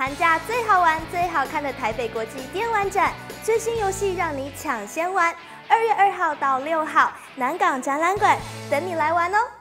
寒假最好玩最好看的台北国际电玩展最新游戏让你抢先玩。二月二号到六号南港展览馆等你来玩哦。